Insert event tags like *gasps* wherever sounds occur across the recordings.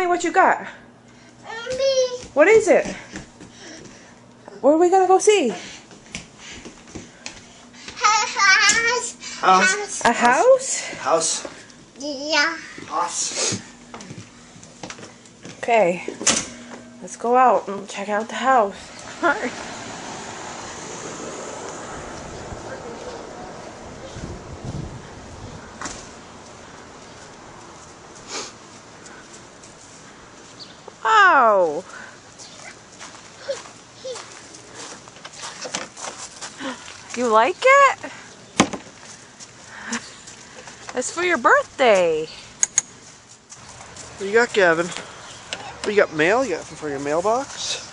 Tell me what you got. Mommy. What is it? Where are we gonna go see? House. Uh, house. A house? House. Yeah. House. Okay. Let's go out and check out the house. *gasps* You like it? It's for your birthday. What you got, Gavin? What you got? Mail? You got for your mailbox?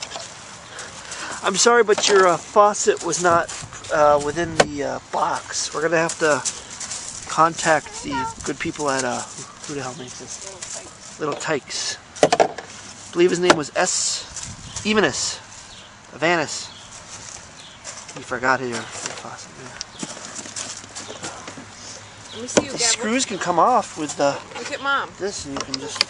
I'm sorry, but your uh, faucet was not uh, within the uh, box. We're gonna have to contact the good people at uh, who the hell makes this? Little Tikes. I believe his name was S. Evenus. Evanus. He forgot here. Yeah. Let me see you, The screws can come off with the. Look at mom. this, and you can just.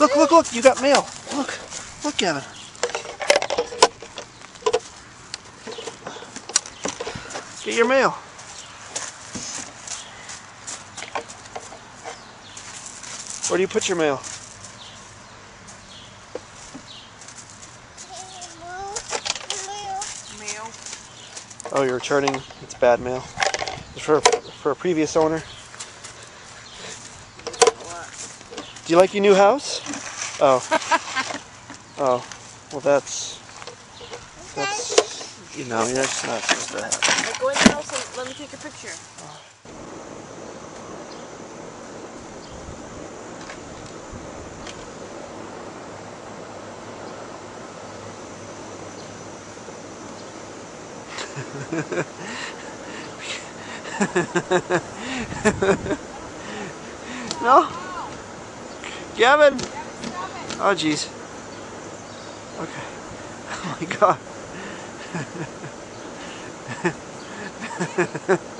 Look, look, look, you got mail. Look, look, Gavin. Get your mail. Where do you put your mail? Mail. Oh, you're returning. It's bad mail. It's for for a previous owner. Do you like your new house? Oh. *laughs* Oh. Well, that's that's you know just not supposed to. Like, go in the house and let me take a picture. Oh. *laughs* No. Gavin. Oh, jeez. Okay. *laughs* Oh my God. *laughs*